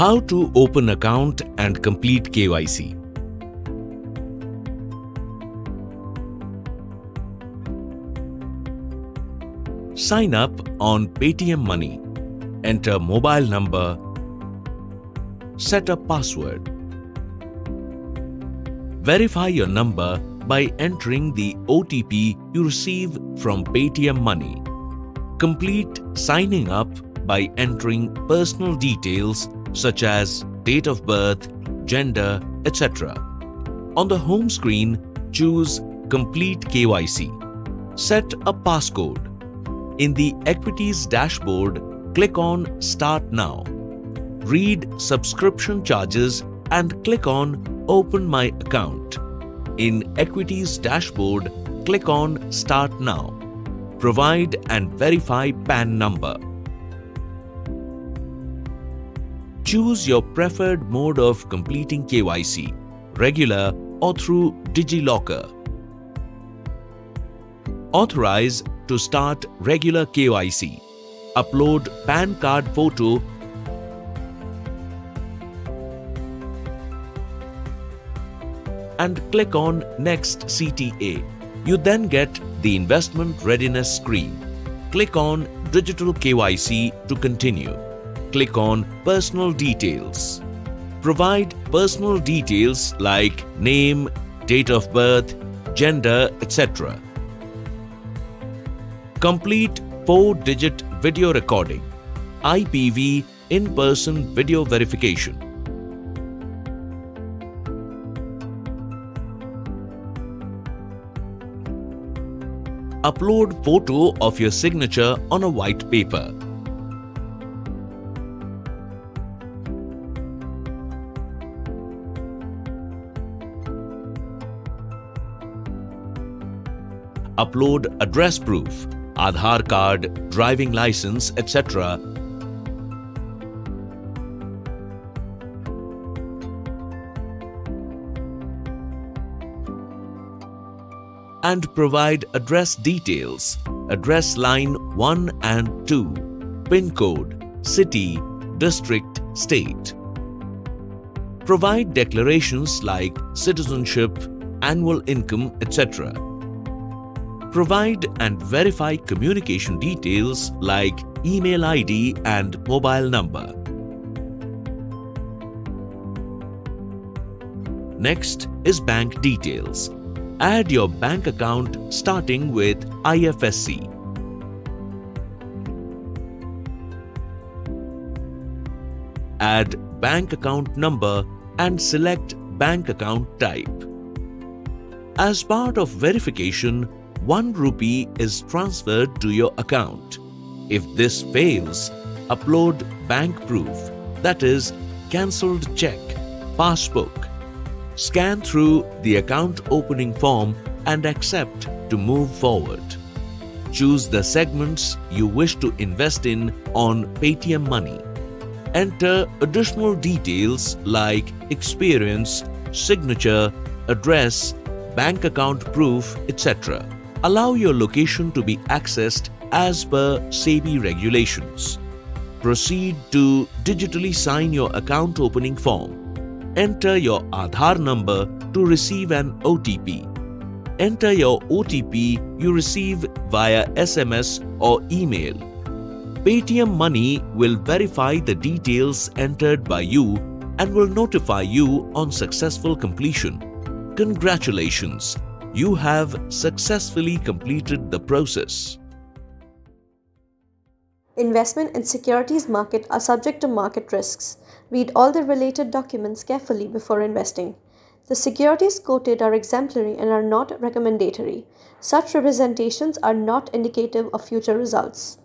How to open account and complete KYC. Sign up on Paytm Money. Enter mobile number. Set a password. Verify your number by entering the OTP you receive from Paytm Money. Complete signing up by entering personal details such as date of birth, gender, etc. On the home screen, choose Complete KYC. Set a passcode. In the Equities dashboard, click on Start Now. Read subscription charges and click on Open My Account. In Equities dashboard, click on Start Now. Provide and verify PAN number. Choose your preferred mode of completing KYC, regular or through DigiLocker. Authorize to start regular KYC. Upload PAN card photo and click on Next CTA. You then get the investment readiness screen. Click on Digital KYC to continue. Click on Personal Details. Provide personal details like name, date of birth, gender, etc. Complete 4-digit video recording, IPV in-person video verification. Upload photo of your signature on a white paper. Upload address proof, Aadhaar card, driving license, etc. and provide address details, address line 1 and 2, PIN code, city, district, state. Provide declarations like citizenship, annual income, etc. Provide and verify communication details like email ID and mobile number. Next is bank details. Add your bank account starting with IFSC. Add bank account number and select bank account type. As part of verification, 1 rupee is transferred to your account. If this fails, upload bank proof that is cancelled check, passbook. Scan through the account opening form and accept to move forward. Choose the segments you wish to invest in on Paytm Money. Enter additional details like experience, signature, address, bank account proof, etc. Allow your location to be accessed as per SEBI regulations. Proceed to digitally sign your account opening form. Enter your Aadhaar number to receive an OTP. Enter your OTP you receive via SMS or email. Paytm Money will verify the details entered by you and will notify you on successful completion. Congratulations! You have successfully completed the process. Investment in securities market are subject to market risks. Read all the related documents carefully before investing. The securities quoted are exemplary and are not recommendatory. Such representations are not indicative of future results.